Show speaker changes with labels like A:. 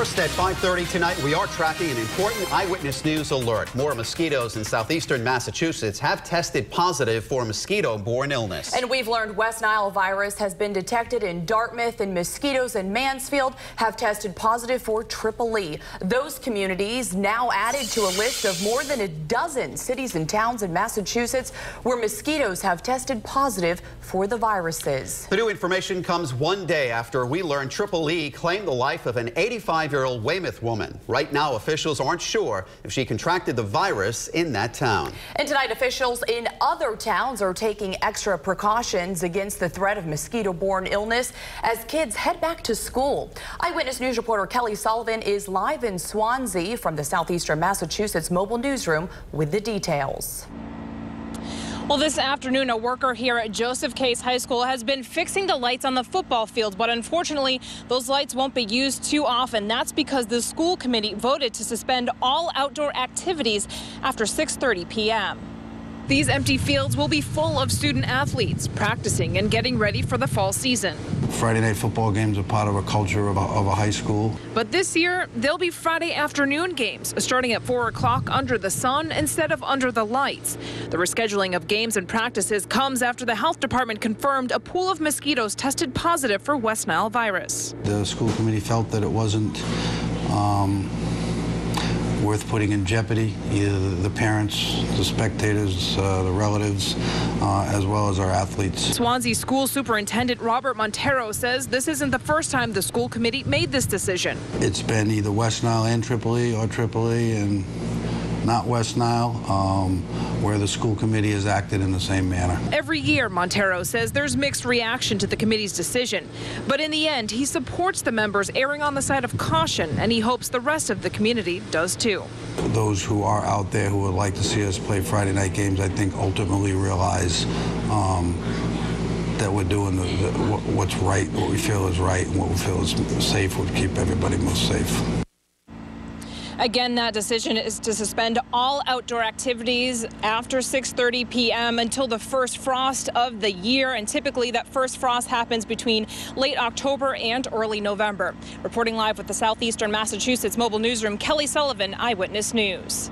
A: First at 5.30 tonight, we are tracking an important eyewitness news alert. More mosquitoes in southeastern Massachusetts have tested positive for mosquito-borne illness.
B: And we've learned West Nile virus has been detected in Dartmouth and mosquitoes in Mansfield have tested positive for triple E. Those communities now added to a list of more than a dozen cities and towns in Massachusetts where mosquitoes have tested positive for the viruses.
A: The new information comes one day after we learned triple E claimed the life of an 85 year old Weymouth woman. Right now, officials aren't sure if she contracted the virus in that town.
B: And tonight, officials in other towns are taking extra precautions against the threat of mosquito borne illness as kids head back to school. Eyewitness News reporter Kelly Sullivan is live in Swansea from the Southeastern Massachusetts Mobile Newsroom with the details.
C: Well, this afternoon, a worker here at Joseph Case High School has been fixing the lights on the football field, but unfortunately, those lights won't be used too often. That's because the school committee voted to suspend all outdoor activities after 6:30 p.m. These empty fields will be full of student athletes practicing and getting ready for the fall season.
D: Friday night football games are part of a culture of a, of a high school.
C: But this year, they'll be Friday afternoon games, starting at 4 o'clock under the sun instead of under the lights. The rescheduling of games and practices comes after the health department confirmed a pool of mosquitoes tested positive for West Nile virus.
D: The school committee felt that it wasn't um, worth putting in jeopardy, either the parents, the spectators, uh, the relatives, uh, as well as our athletes.
C: Swansea School Superintendent Robert Montero says this isn't the first time the school committee made this decision.
D: It's been either West Nile and Tripoli or Tripoli and not West Nile, um, where the school committee has acted in the same manner.
C: Every year, Montero says there's mixed reaction to the committee's decision. But in the end, he supports the members erring on the side of caution, and he hopes the rest of the community does too.
D: Those who are out there who would like to see us play Friday night games, I think ultimately realize um, that we're doing the, the, what's right, what we feel is right, and what we feel is safe would keep everybody most safe.
C: Again, that decision is to suspend all outdoor activities after 6.30 p.m. until the first frost of the year. And typically that first frost happens between late October and early November. Reporting live with the Southeastern Massachusetts Mobile Newsroom, Kelly Sullivan, Eyewitness News.